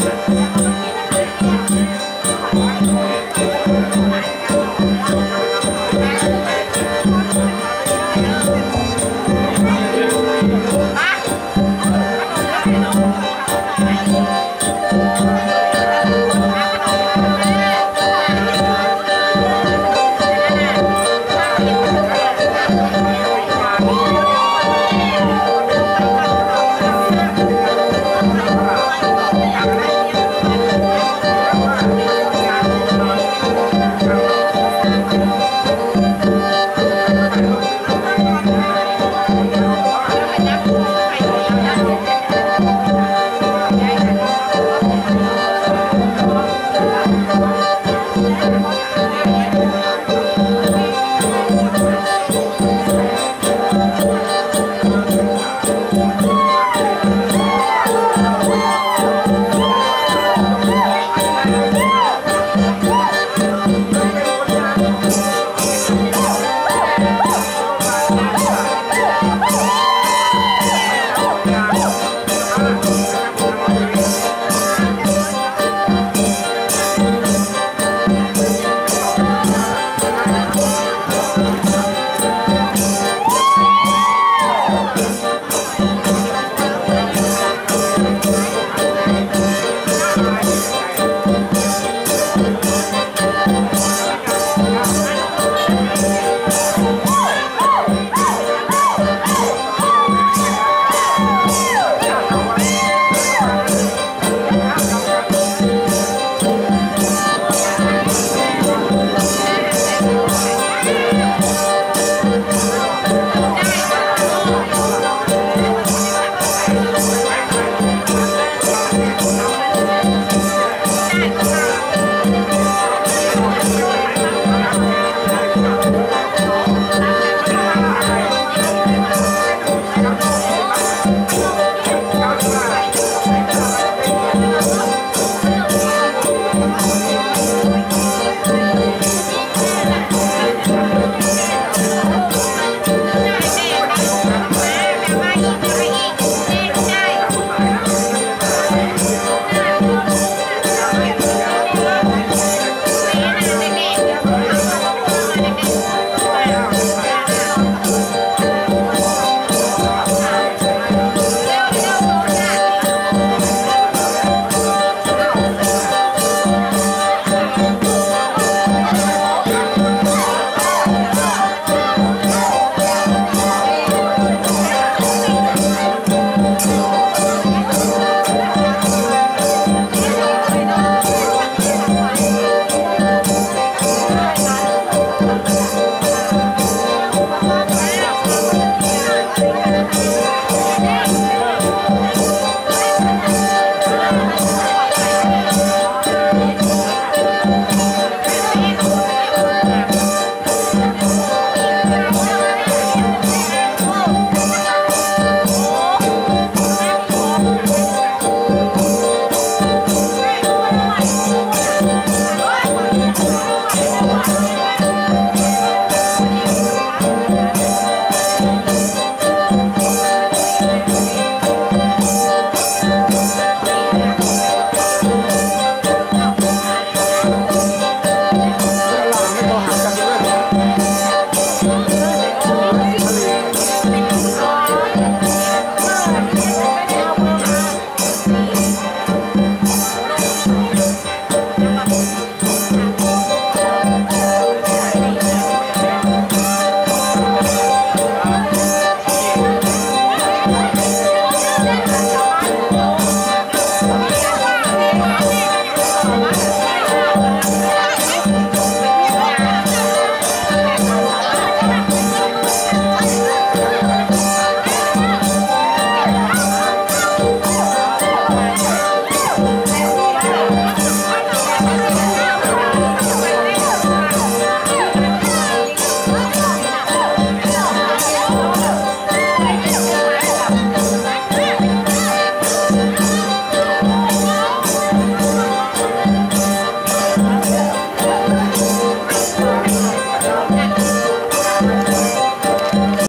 Música